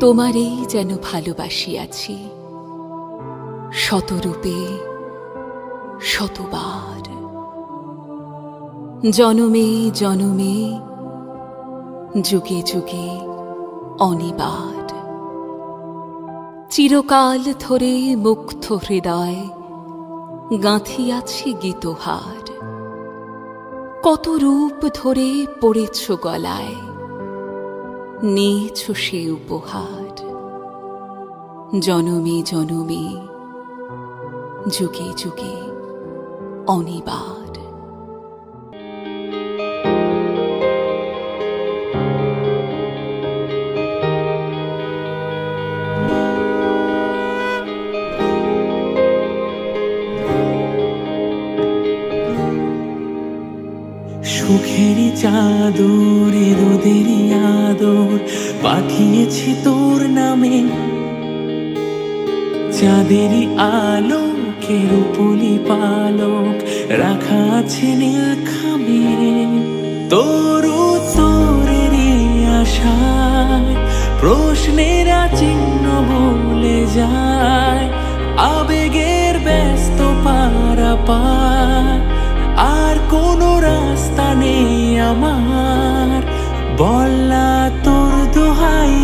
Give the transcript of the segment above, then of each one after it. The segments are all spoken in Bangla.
তোমারেই যেন ভালোবাসিয়াছি শতরূপে শতবার। জনমে জনমে, যুগে যুগে অনিবার। চিরকাল ধরে মুক্ত হৃদয়, গাঁথিয়াছি গীতহার। কত রূপ ধরে পড়েছ গলায় নিয়েছ সে উপহার। জনমে জনমে যুগে যুগে অনিবার সুখেরই চাদর রোদেরই আদর পাঠিয়েছি তোর নামে। চাঁদেরই আলোকের পুলি পালক রাখা আছে নীল খামে তোর উত্তরেরই আশায় প্রশ্নের চিহ্ন বলে যায়। আবেগের ব্যস্ত পারা পার আমার। বল্লা তোর দোহাই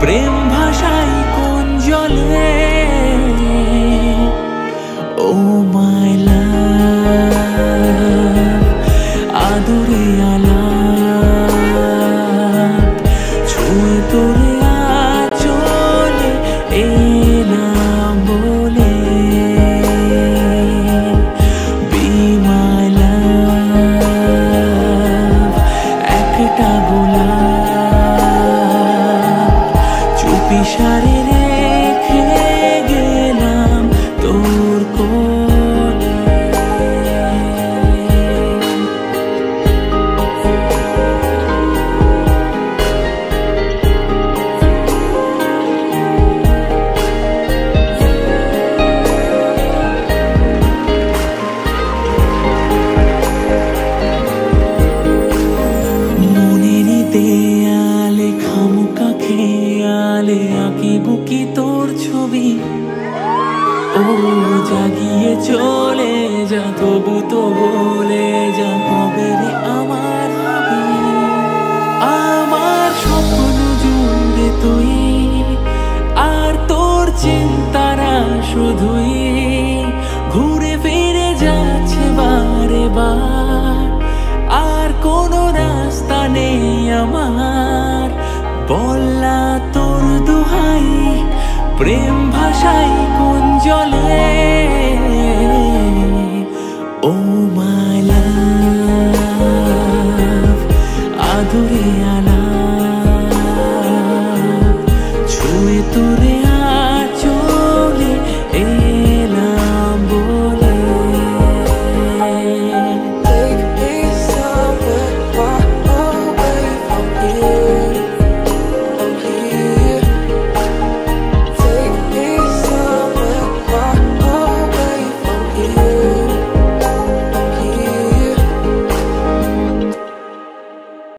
প্রেম ভাষাই কোন জলে? ও মাই আদরে আলা ছুঁয়ে তোরে চুপি চলে যা, তবু তো বলে যা কবে রে আমার হবি। আমার স্বপ্ন জুড়ে তুই, আর তোর চিন্তারা শুধুই ঘুরে ফিরে যাচ্ছে বারে বার, আর কোনো রাস্তা নেই আমার। বল্লা তোর দুহাই, প্রেম ভাষাই কোন জলে Oh my love, adore.